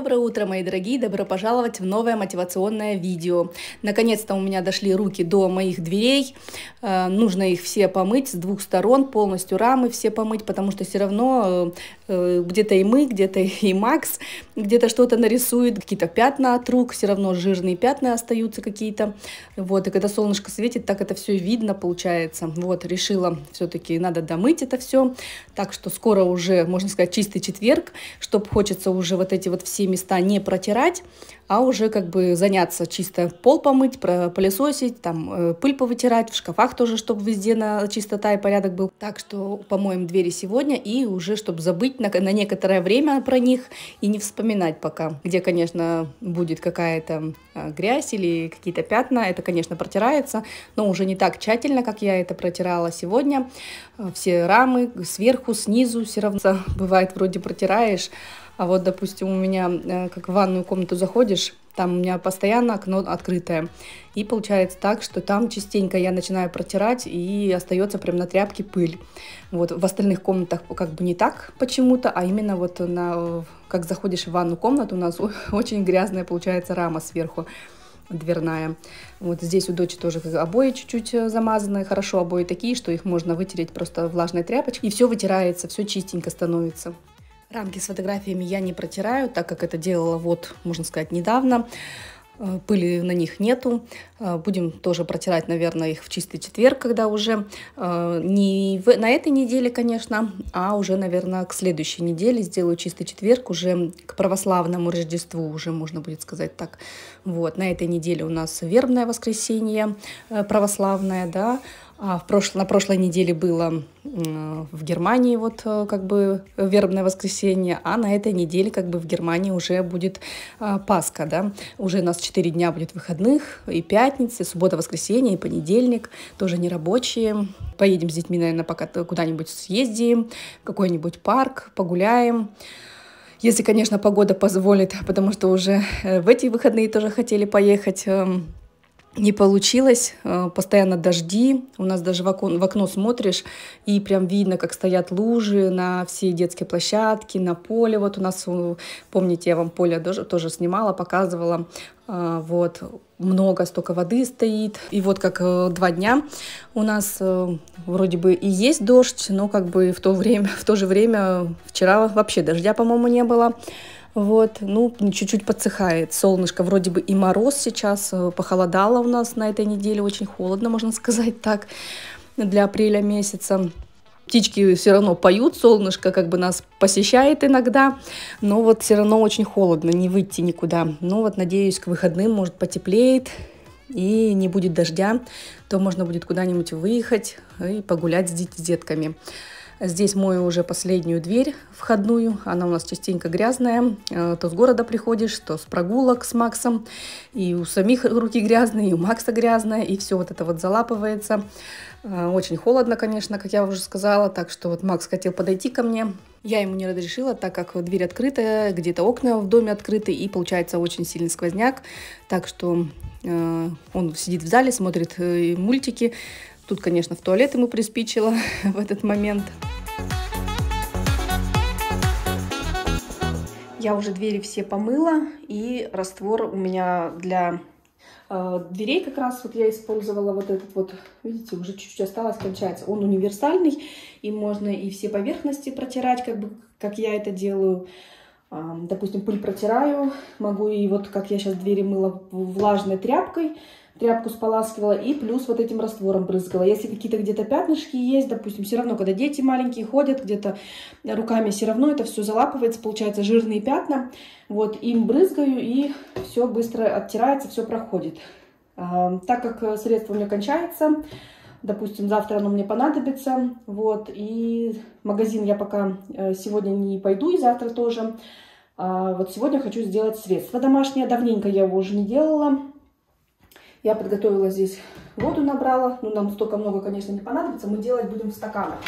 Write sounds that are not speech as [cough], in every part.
Доброе утро, мои дорогие! Добро пожаловать в новое мотивационное видео. Наконец-то у меня дошли руки до моих дверей. Э, нужно их все помыть с двух сторон, полностью рамы все помыть, потому что все равно э, э, где-то и мы, где-то [laughs] и Макс, где-то что-то нарисует, какие-то пятна от рук, все равно жирные пятна остаются какие-то. Вот, и когда солнышко светит, так это все видно получается. Вот, решила все-таки надо домыть это все. Так что скоро уже, можно сказать, чистый четверг, чтобы хочется уже вот эти вот все места не протирать, а уже как бы заняться чисто пол помыть, пылесосить, там э, пыль повытирать, в шкафах тоже, чтобы везде на чистота и порядок был. Так что помоем двери сегодня и уже, чтобы забыть на, на некоторое время про них и не вспоминать пока. Где, конечно, будет какая-то э, грязь или какие-то пятна, это, конечно, протирается, но уже не так тщательно, как я это протирала сегодня. Э, все рамы сверху, снизу все равно [laughs] бывает вроде протираешь, а вот, допустим, у меня, э, как в ванную комнату заходишь, там у меня постоянно окно открытое. И получается так, что там частенько я начинаю протирать, и остается прям на тряпке пыль. Вот в остальных комнатах как бы не так почему-то, а именно вот на, как заходишь в ванную комнату, у нас [laughs] очень грязная получается рама сверху дверная. Вот здесь у дочи тоже обои чуть-чуть э, замазанные. Хорошо обои такие, что их можно вытереть просто влажной тряпочкой. И все вытирается, все чистенько становится. Рамки с фотографиями я не протираю, так как это делала вот, можно сказать, недавно. Э, пыли на них нету. Э, будем тоже протирать, наверное, их в чистый четверг, когда уже э, не в, на этой неделе, конечно, а уже, наверное, к следующей неделе сделаю чистый четверг, уже к православному Рождеству, уже можно будет сказать так. Вот, на этой неделе у нас вербное воскресенье православное, да, в прош... На прошлой неделе было в Германии вот э, как бы вербное воскресенье, а на этой неделе как бы в Германии уже будет а, Пасха, да, уже у нас 4 дня будет выходных, и пятница, и суббота, воскресенье, и понедельник, тоже не рабочие. Поедем с детьми, наверное, пока куда-нибудь съездим, какой-нибудь парк, погуляем. Если, конечно, погода позволит, потому что уже э, в эти выходные тоже хотели поехать эм, не получилось, э, постоянно дожди, у нас даже в окно, в окно смотришь, и прям видно, как стоят лужи на все детские площадки, на поле, вот у нас, э, помните, я вам поле тоже, тоже снимала, показывала, э, вот, много столько воды стоит, и вот как два дня у нас вроде бы и есть дождь, но как бы в то время, [laughs] в то же время вчера вообще дождя, по-моему, не было, вот, ну, чуть-чуть подсыхает. Солнышко, вроде бы и мороз сейчас, э, похолодало у нас на этой неделе, очень холодно, можно [laughs] сказать так, для апреля месяца. Птички все равно поют, солнышко как бы нас посещает иногда, но вот все равно очень холодно, не выйти никуда. Ну вот, надеюсь, к выходным, может, потеплеет, и не будет дождя, то можно будет куда-нибудь выехать и погулять с, дет с детками. Здесь мою уже последнюю дверь входную. Она у нас частенько грязная. Э, то с города приходишь, то с прогулок с Максом. И у самих руки грязные, и у Макса грязная. И все вот это вот залапывается. Э, очень холодно, конечно, как я уже сказала. Так что вот Макс хотел подойти ко мне. Я ему не разрешила, так как дверь открытая, где-то окна в доме открыты, и получается очень сильный сквозняк. Так что э, он сидит в зале, смотрит э, мультики. Тут, конечно, в туалет ему приспичило [laughs] в этот момент. Я уже двери все помыла, и раствор у меня для э, дверей как раз вот я использовала вот этот вот, видите, уже чуть-чуть осталось, кончается. Он универсальный, и можно и все поверхности протирать, как бы, как я это делаю. Э, допустим, пыль протираю, могу и вот, как я сейчас двери мыла влажной тряпкой, тряпку споласкивала и плюс вот этим раствором брызгала. Если какие-то где-то пятнышки есть, допустим, все равно, когда дети маленькие ходят, где-то руками все равно это все залапывается, получается жирные пятна. Вот им брызгаю и все быстро оттирается, все проходит. А, так как средство у меня кончается, допустим, завтра оно мне понадобится, вот, и магазин я пока э, сегодня не пойду, и завтра тоже. А, вот сегодня хочу сделать средство домашнее, давненько я его уже не делала, я подготовила здесь воду, набрала. Ну, нам столько много, конечно, не понадобится. Мы делать будем в стаканах.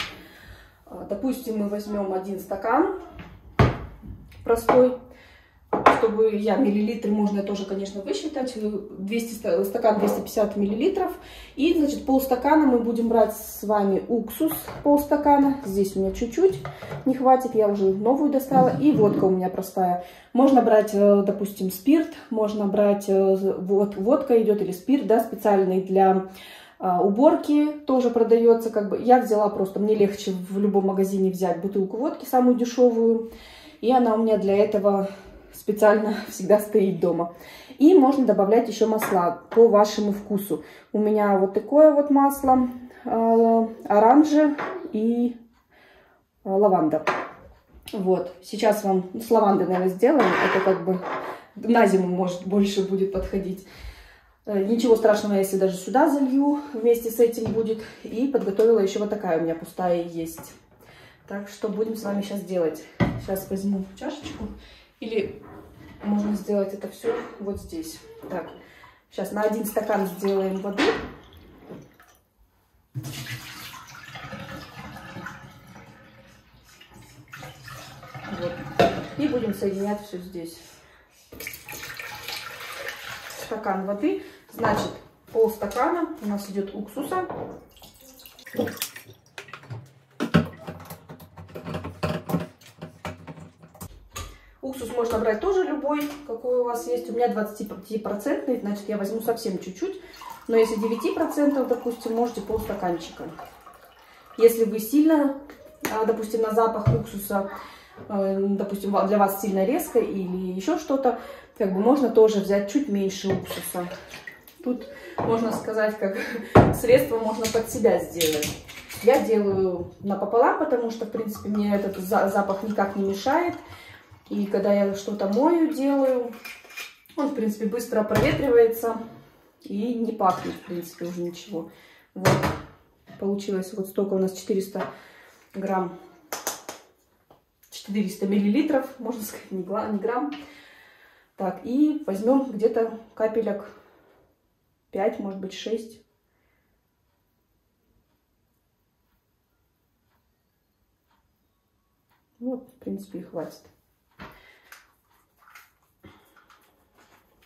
А, допустим, мы возьмем один стакан простой. Чтобы я миллилитры, можно тоже, конечно, высчитать. 200, стакан 250 миллилитров. И, значит, полстакана мы будем брать с вами уксус, полстакана. Здесь у меня чуть-чуть не хватит, я уже новую достала. И водка у меня простая. Можно брать, э, допустим, спирт, можно брать, э, вот, водка идет или спирт, да, специальный для уборки тоже продается. Как бы я взяла просто, мне легче в любом магазине взять бутылку водки, самую дешевую. И она у меня для этого специально [laughs] всегда стоит дома. И можно добавлять еще масла по вашему вкусу. У меня вот такое вот масло, э, оранжи и э, лаванда. Вот, сейчас вам с лавандой, наверное, сделаем. Это как бы на зиму, может, больше будет подходить. Э, ничего страшного, если даже сюда залью, вместе с этим будет. И подготовила еще вот такая у меня пустая есть. Так что будем с вами сейчас делать. Сейчас возьму чашечку. Или можно сделать это все вот здесь. Так, сейчас на один стакан сделаем воды. Вот. И будем соединять все здесь. Стакан воды, значит полстакана у нас идет уксуса. Уксус можно брать тоже любой, какой у вас есть. У меня 20%, значит я возьму совсем чуть-чуть. Но если 9%, допустим, можете полстаканчика. Если вы сильно, а, допустим, на запах уксуса, э, допустим, для вас сильно резко или еще что-то, как бы можно тоже взять чуть меньше уксуса. Тут, можно сказать, как [laughs] средство можно под себя сделать. Я делаю напополам, потому что, в принципе, мне этот запах никак не мешает. И когда я что-то мою, делаю, он, в принципе, быстро проветривается и не пахнет, в принципе, уже ничего. Вот, получилось вот столько у нас 400 грамм, 400 миллилитров, можно сказать, не грамм. Так, и возьмем где-то капелек 5, может быть, 6. Вот, в принципе, и хватит.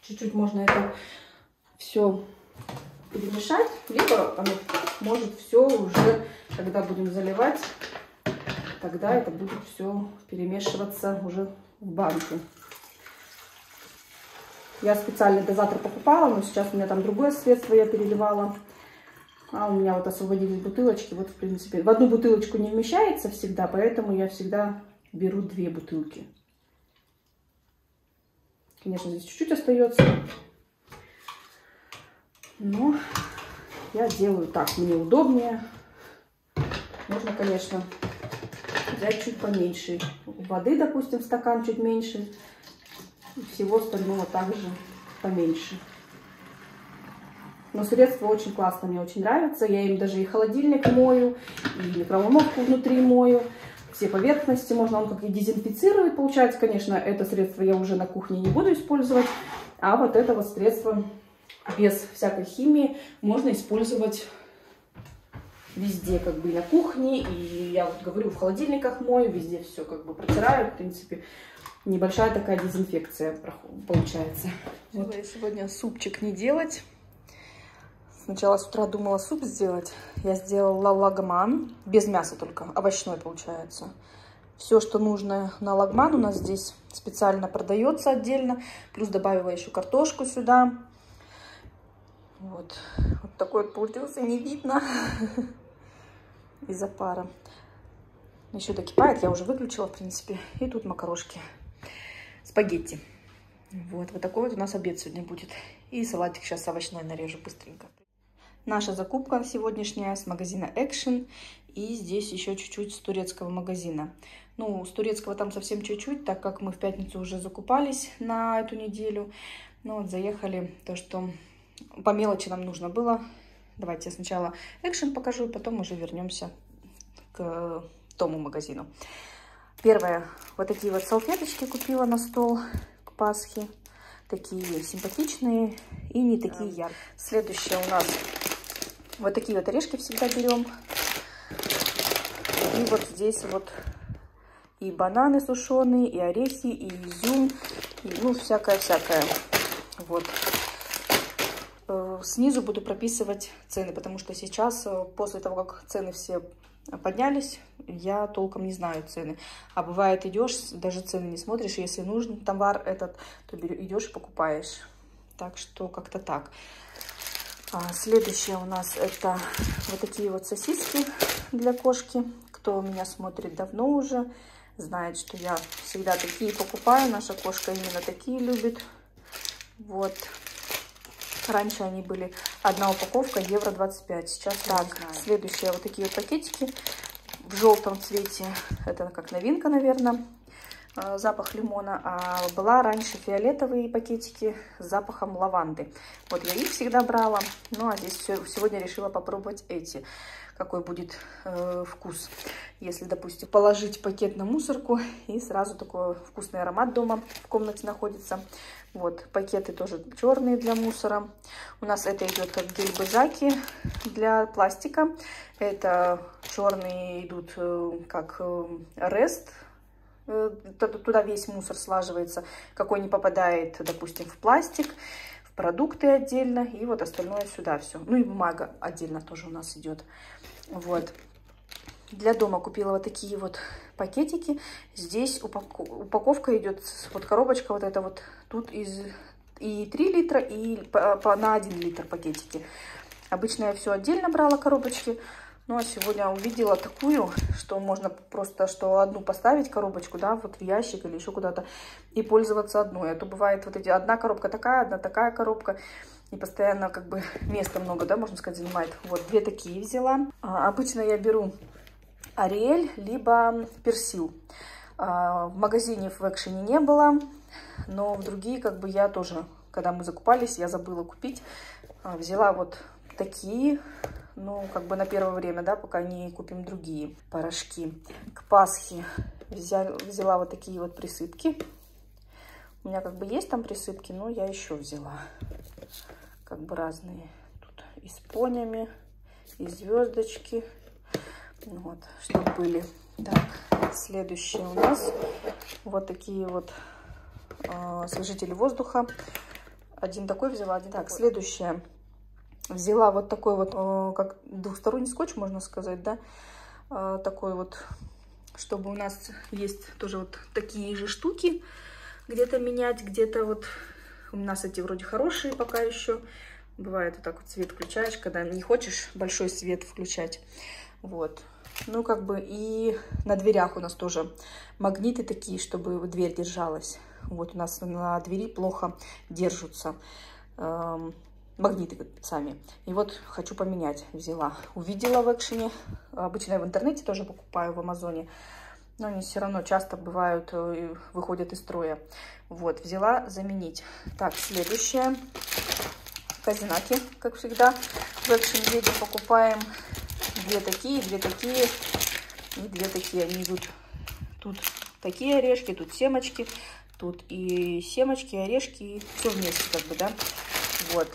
Чуть-чуть можно это все перемешать, либо оно может все уже, когда будем заливать, тогда это будет все перемешиваться уже в банке. Я специально дозатор покупала, но сейчас у меня там другое средство я переливала. А у меня вот освободились бутылочки. Вот, в принципе, в одну бутылочку не вмещается всегда, поэтому я всегда беру две бутылки. Конечно, здесь чуть-чуть остается. Но я делаю так, мне удобнее. Можно, конечно, взять чуть поменьше. Воды, допустим, стакан чуть меньше. И всего остального также поменьше. Но средство очень классно, мне очень нравится. Я им даже и холодильник мою, и микроволновку внутри мою все поверхности, можно он как и дезинфицирует, получается, конечно, это средство я уже на кухне не буду использовать, а вот это вот средство без всякой химии можно использовать везде, как бы и на кухне, и я вот говорю, в холодильниках мою, везде все как бы протираю, в принципе, небольшая такая дезинфекция получается. Вот. Сегодня супчик не делать, Сначала с утра думала суп сделать. Я сделала лагман, без мяса только, овощной получается. Все, что нужно на лагман у нас здесь специально продается отдельно. Плюс добавила еще картошку сюда. Вот, вот такой вот получился, не видно [laughs] из-за пара. Еще докипает, я уже выключила, в принципе. И тут макарошки, спагетти. Вот, вот такой вот у нас обед сегодня будет. И салатик сейчас овощной нарежу быстренько. Наша закупка сегодняшняя с магазина Action. И здесь еще чуть-чуть с турецкого магазина. Ну, с турецкого там совсем чуть-чуть, так как мы в пятницу уже закупались на эту неделю. Ну вот заехали, то что по мелочи нам нужно было. Давайте я сначала Action покажу, потом уже вернемся к тому магазину. Первое, вот такие вот салфеточки купила на стол к Пасхе. Такие симпатичные и не такие яркие. Следующее у нас вот такие вот орешки всегда берем. И вот здесь вот и бананы сушеные, и орехи, и изюм, и, ну, всякое-всякое. Вот. Э, снизу буду прописывать цены, потому что сейчас, э, после того, как цены все поднялись, я толком не знаю цены. А бывает идешь, даже цены не смотришь, если нужен товар этот, то идешь и покупаешь. Так что как-то так. А, следующее у нас это вот такие вот сосиски для кошки. Кто меня смотрит давно уже, знает, что я всегда такие покупаю. Наша кошка именно такие любит. Вот. Раньше они были одна упаковка евро 25. Сейчас так. Следующие вот такие вот пакетики в желтом цвете. Это как новинка, наверное. Э, запах лимона, а была раньше фиолетовые пакетики с запахом лаванды. Вот я их всегда брала, ну а здесь сегодня решила попробовать эти, какой будет э, вкус. Если, допустим, положить пакет на мусорку и сразу такой вкусный аромат дома в комнате находится. Вот, пакеты тоже черные для мусора. У нас это идет как гель-базаки для пластика. Это черные идут э, как рест, Э, туда весь мусор слаживается, какой не попадает, допустим, в пластик, в продукты отдельно, и вот остальное сюда все. Ну и бумага отдельно тоже у нас идет. Вот. Для дома купила вот такие вот пакетики. Здесь упаковка идет, вот коробочка вот эта вот, тут из и 3 литра, и по, по, на 1 литр пакетики. Обычно я все отдельно брала коробочки, ну, а сегодня увидела такую, что можно просто, что одну поставить коробочку, да, вот в ящик или еще куда-то, и пользоваться одной. А то бывает вот эти, одна коробка такая, одна такая коробка, и постоянно как бы места много, да, можно сказать, занимает. Вот, две такие взяла. А, обычно я беру Ариэль, либо Персил. А, в магазине в экшене не было, но в другие, как бы, я тоже, когда мы закупались, я забыла купить. А, взяла вот такие ну, как бы на первое время, да, пока не купим другие порошки. К Пасхе взяла, взяла вот такие вот присыпки. У меня как бы есть там присыпки, но я еще взяла. Как бы разные. Тут и с понями, и звездочки. Вот, чтобы были. Так, следующее у нас вот такие вот э, освежители воздуха. Один такой взяла, один так, такой. Следующее взяла вот такой вот, э, как двухсторонний скотч, можно сказать, да, э, такой вот, чтобы у нас есть тоже вот такие же штуки, где-то менять, где-то вот, у нас эти вроде хорошие пока еще, бывает вот так вот свет включаешь, когда не хочешь большой свет включать, вот. Ну, как бы и на дверях у нас тоже магниты такие, чтобы дверь держалась. Вот у нас на двери плохо держатся. Магниты сами. И вот хочу поменять, взяла. Увидела в экшене, обычно я в интернете тоже покупаю в Амазоне, но они все равно часто бывают, э, выходят из строя. Вот, взяла заменить. Так, следующее. Казинаки, как всегда, в экшен виде покупаем. Две такие, две такие и две такие. Они идут тут такие орешки, тут семочки, тут и семочки, и орешки, и все вместе как бы, да. Вот,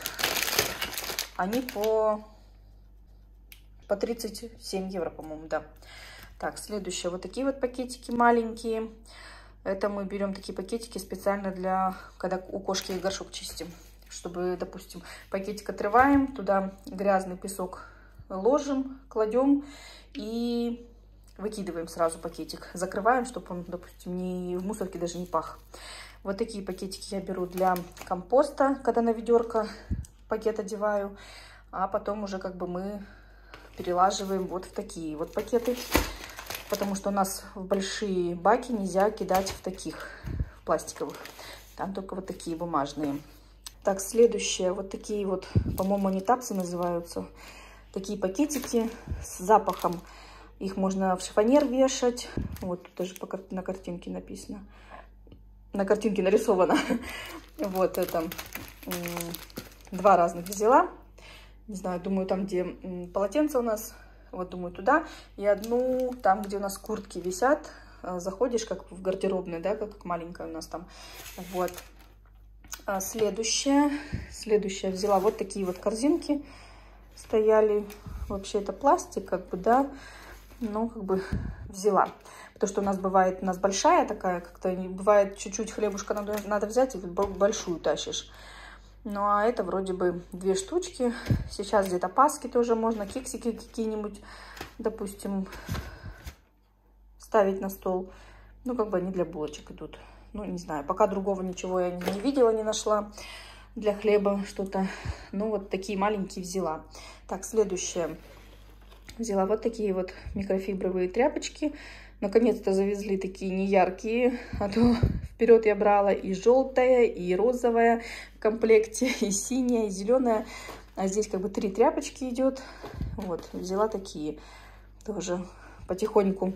они по, по 37 евро, по-моему, да. Так, следующее. Вот такие вот пакетики маленькие. Это мы берем такие пакетики специально для, когда у кошки горшок чистим. Чтобы, допустим, пакетик отрываем, туда грязный песок ложим, кладем и выкидываем сразу пакетик. Закрываем, чтобы он, допустим, не в мусорке даже не пах. Вот такие пакетики я беру для компоста, когда на ведерко пакет одеваю, а потом уже как бы мы перелаживаем вот в такие вот пакеты, потому что у нас в большие баки нельзя кидать в таких в пластиковых, там только вот такие бумажные. Так, следующее, вот такие вот, по-моему, они тапсы называются, такие пакетики с запахом. Их можно в шифонер вешать, вот тут даже на картинке написано, на картинке нарисовано. [laughs] Вот это Два разных взяла. Не знаю, думаю, там, где полотенце у нас, вот думаю, туда. И одну там, где у нас куртки висят. А, заходишь, как в гардеробную, да, как маленькая у нас там. Вот. А следующее. Следующее взяла вот такие вот корзинки. Стояли. Вообще это пластик, как бы, да. Ну, как бы взяла. Потому что у нас бывает, у нас большая такая, как-то бывает чуть-чуть хлебушка надо, надо взять, и большую тащишь. Ну, а это вроде бы две штучки. Сейчас где-то паски тоже можно, кексики какие-нибудь, допустим, ставить на стол. Ну, как бы они для булочек идут. Ну, не знаю, пока другого ничего я не видела, не нашла для хлеба что-то. Ну, вот такие маленькие взяла. Так, следующее. Взяла вот такие вот микрофибровые тряпочки. Наконец-то завезли такие неяркие, а то [laughs] вперед я брала и желтая, и розовая комплекте, [laughs] и синяя, и зеленая. А здесь как бы три тряпочки идет. Вот, взяла такие тоже потихоньку.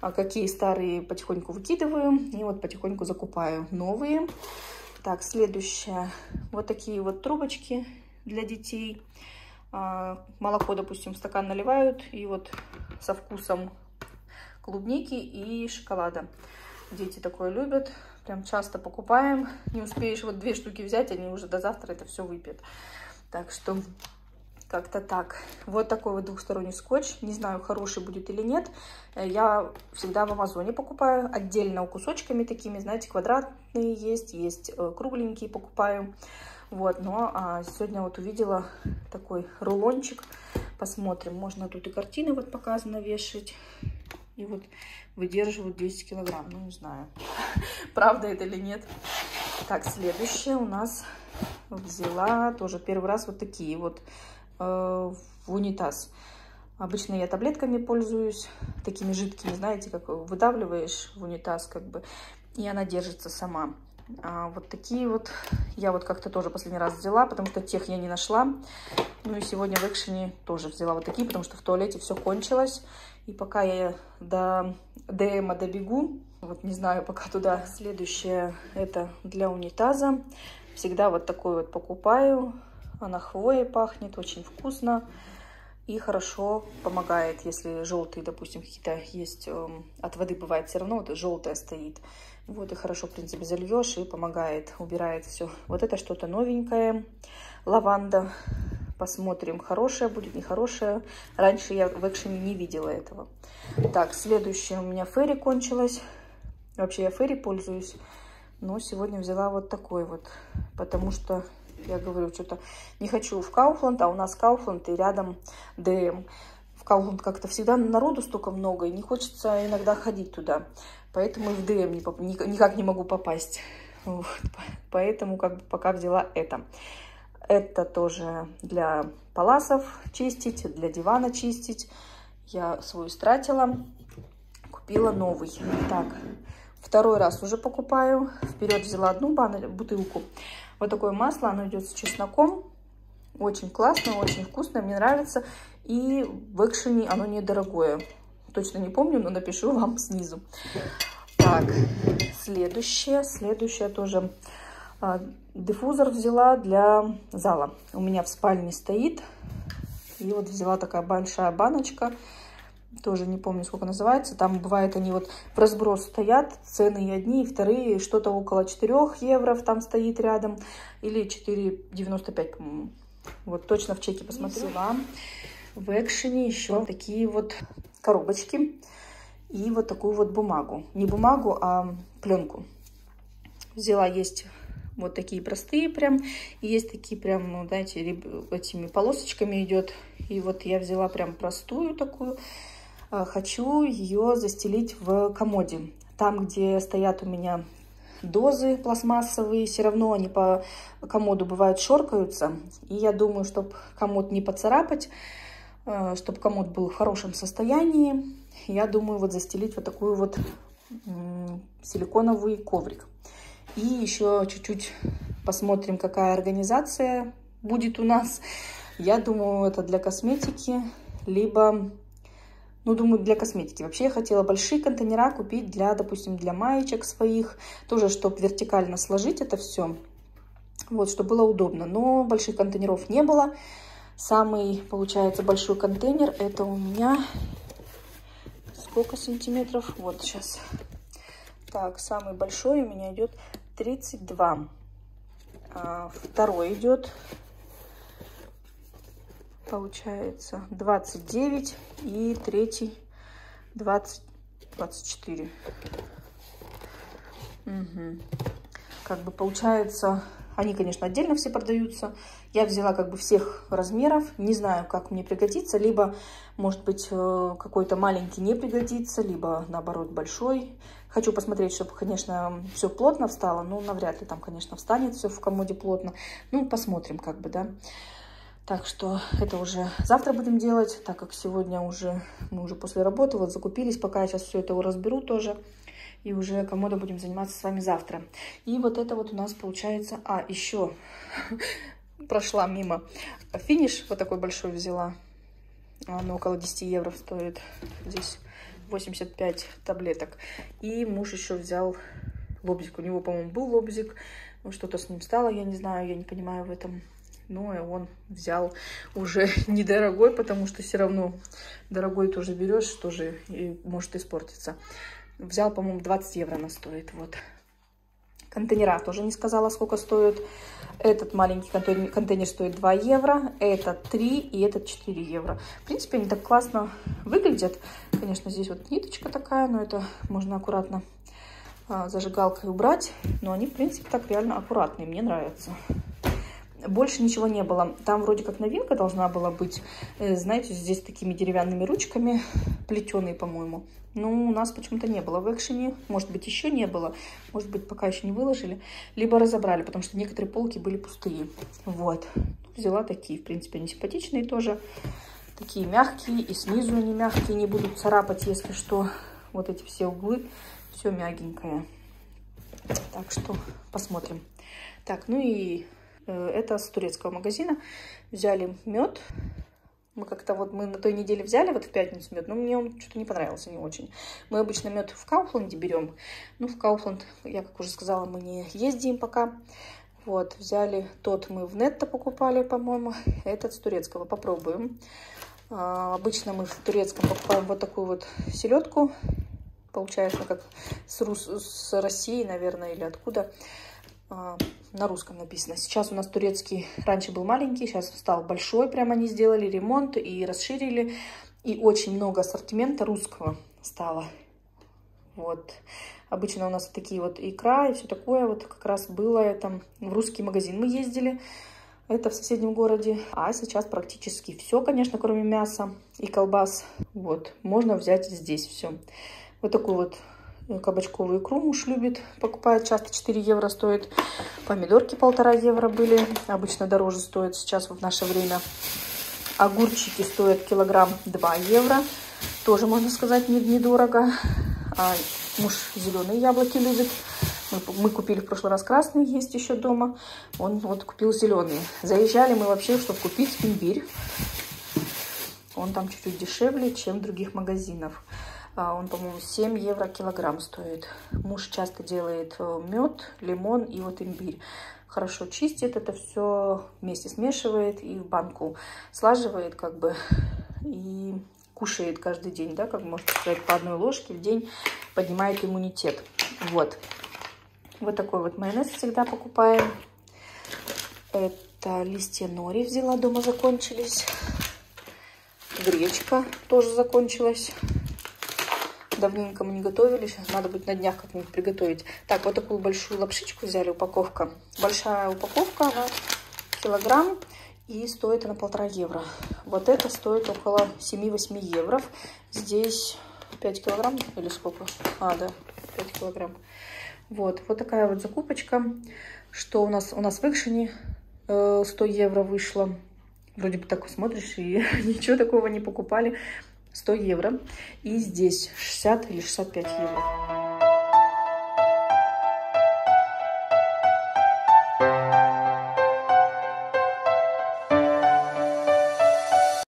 А какие старые потихоньку выкидываю. И вот потихоньку закупаю новые. Так, следующее. Вот такие вот трубочки для детей. А, молоко, допустим, в стакан наливают. И вот со вкусом клубники и шоколада. Дети такое любят. Прям часто покупаем. Не успеешь вот две штуки взять, они уже до завтра это все выпьют. Так что как-то так. Вот такой вот двухсторонний скотч. Не знаю, хороший будет или нет. Я всегда в Амазоне покупаю. Отдельно кусочками такими, знаете, квадратные есть. Есть э, кругленькие покупаю. Вот, но а, сегодня вот увидела такой рулончик. Посмотрим. Можно тут и картины вот показано вешать и вот выдерживают 200 килограмм. Ну, не знаю, [laughs] правда это или нет. Так, следующее у нас взяла тоже первый раз вот такие вот э, в унитаз. Обычно я таблетками пользуюсь, такими жидкими, знаете, как выдавливаешь в унитаз, как бы, и она держится сама. А вот такие вот я вот как-то тоже последний раз взяла, потому что тех я не нашла. Ну и сегодня в экшене тоже взяла вот такие, потому что в туалете все кончилось. И пока я до ДМа добегу, вот не знаю пока туда. Следующее это для унитаза. Всегда вот такой вот покупаю. Она хвоей пахнет, очень вкусно. И хорошо помогает, если желтые, допустим, какие-то есть, э, от воды бывает все равно, вот желтая стоит. Вот и хорошо, в принципе, зальешь и помогает, убирает все. Вот это что-то новенькое, лаванда Посмотрим, хорошая будет, нехорошая. Раньше я в экшене не видела этого. Так, следующее у меня Fairy кончилась. Вообще я Fairy пользуюсь. Но сегодня взяла вот такой вот. Потому что, я говорю, что-то не хочу в Kaufland, а у нас Kaufland и рядом dm. В Kaufland как-то всегда народу столько много, и не хочется иногда ходить туда. Поэтому и в dm никак не могу попасть. Вот. [laughs] Поэтому как бы пока взяла это. Это тоже для паласов чистить, для дивана чистить. Я свой стратила, купила новый. Так, второй раз уже покупаю. Вперед взяла одну бутылку. Вот такое масло, оно идет с чесноком. Очень классно, очень вкусно, мне нравится. И в экшене оно недорогое. Точно не помню, но напишу вам снизу. Так, следующее, следующее тоже диффузор взяла для зала. У меня в спальне стоит. И вот взяла такая большая баночка. Тоже не помню, сколько называется. Там бывает они вот в разброс стоят. Цены и одни, и вторые. Что-то около 4 евро там стоит рядом. Или 4,95, по-моему. Вот точно в чеке посмотрела. В экшене еще такие вот коробочки. И вот такую вот бумагу. Не бумагу, а пленку. Взяла есть вот такие простые прям. И есть такие прям, ну, знаете, этими полосочками идет. И вот я взяла прям простую такую. А, хочу ее застелить в комоде. Там, где стоят у меня дозы пластмассовые, все равно они по комоду бывают шоркаются. И я думаю, чтобы комод не поцарапать, а, чтобы комод был в хорошем состоянии, я думаю вот застелить вот такую вот силиконовый коврик. И еще чуть-чуть посмотрим, какая организация будет у нас. Я думаю, это для косметики, либо, ну, думаю, для косметики. Вообще я хотела большие контейнера купить для, допустим, для маечек своих, тоже, чтобы вертикально сложить это все, вот, чтобы было удобно. Но больших контейнеров не было. Самый, получается, большой контейнер, это у меня сколько сантиметров? Вот сейчас. Так, самый большой у меня идет 32. А, второй идет, получается, 29. И третий 20, 24. Угу. Как бы получается, они, конечно, отдельно все продаются. Я взяла как бы всех размеров. Не знаю, как мне пригодится. Либо, может быть, э, какой-то маленький не пригодится, либо, наоборот, большой. Хочу посмотреть, чтобы, конечно, все плотно встало. Ну, навряд ли там, конечно, встанет все в комоде плотно. Ну, посмотрим, как бы, да. Так что это уже завтра будем делать, так как сегодня уже мы уже после работы вот закупились. Пока я сейчас все это разберу тоже. И уже комода будем заниматься с вами завтра. И вот это вот у нас получается... А, еще [laughs] прошла мимо. Финиш вот такой большой взяла. Оно около 10 евро стоит. Здесь 85 таблеток. И муж еще взял лобзик. У него, по-моему, был лобзик. Ну, что-то с ним стало, я не знаю, я не понимаю в этом. Но он взял уже [laughs] недорогой, потому что все равно дорогой тоже берешь, тоже и может испортиться. Взял, по-моему, 20 евро она стоит. Вот. Контейнера тоже не сказала, сколько стоит. Этот маленький контейнер, контейнер стоит 2 евро, этот 3 и этот 4 евро. В принципе, они так классно выглядят. Конечно, здесь вот ниточка такая, но это можно аккуратно а, зажигалкой убрать. Но они, в принципе, так реально аккуратные. Мне нравятся. Больше ничего не было. Там вроде как новинка должна была быть. Э, знаете, здесь такими деревянными ручками, плетеные, по-моему. Но у нас почему-то не было в экшене. Может быть, еще не было. Может быть, пока еще не выложили. Либо разобрали, потому что некоторые полки были пустые. Вот. Взяла такие, в принципе, они симпатичные тоже. Такие мягкие. И снизу они мягкие, не будут царапать, если что. Вот эти все углы. Все мягенькое. Так что посмотрим. Так, ну и это с турецкого магазина. Взяли мед. Мы как-то вот, мы на той неделе взяли вот в пятницу мед, но мне он что-то не понравился не очень. Мы обычно мед в Кауфланде берем. Ну, в Кауфланд, я как уже сказала, мы не ездим пока. Вот, взяли тот мы в Нетто покупали, по-моему. Этот с турецкого попробуем. А, обычно мы в турецком покупаем вот такую вот селедку. Получается, как с, Рус... с России, наверное, или откуда. А, на русском написано. Сейчас у нас турецкий, раньше был маленький, сейчас стал большой, прямо они сделали ремонт и расширили. И очень много ассортимента русского стало. Вот. Обычно у нас такие вот икра и все такое. Вот как раз было это в русский магазин мы ездили. Это в соседнем городе. А сейчас практически все, конечно, кроме мяса и колбас. Вот. Можно взять здесь все. Вот такой вот кабачковую икру муж любит, покупает часто 4 евро стоит. Помидорки полтора евро были, обычно дороже стоят сейчас в наше время. Огурчики стоят килограмм 2 евро, тоже можно сказать недорого. А муж зеленые яблоки любит. Мы, купили в прошлый раз красные, есть еще дома. Он вот купил зеленые. Заезжали мы вообще, чтобы купить имбирь. Он там чуть-чуть дешевле, чем в других магазинах. А, он, по-моему, 7 евро килограмм стоит. Муж часто делает э, мед, лимон и вот имбирь. Хорошо чистит это все, вместе смешивает и в банку слаживает как бы и кушает каждый день, да, как можно сказать, по одной ложке в день поднимает иммунитет. Вот. Вот такой вот майонез всегда покупаем. Это листья нори взяла, дома закончились. Гречка тоже закончилась давненько мы не готовили. Сейчас надо будет на днях как-нибудь приготовить. Так, вот такую большую лапшичку взяли, упаковка. Большая упаковка, она килограмм. И стоит она полтора евро. Вот это стоит около 7-8 евро. Здесь 5 килограмм или сколько? А, да, 5 килограмм. Вот, вот такая вот закупочка. Что у нас? У нас в экшене 100 э, евро вышло. Вроде бы так смотришь и [laughs] ничего такого не покупали. 100 евро. И здесь 60 или 65 евро.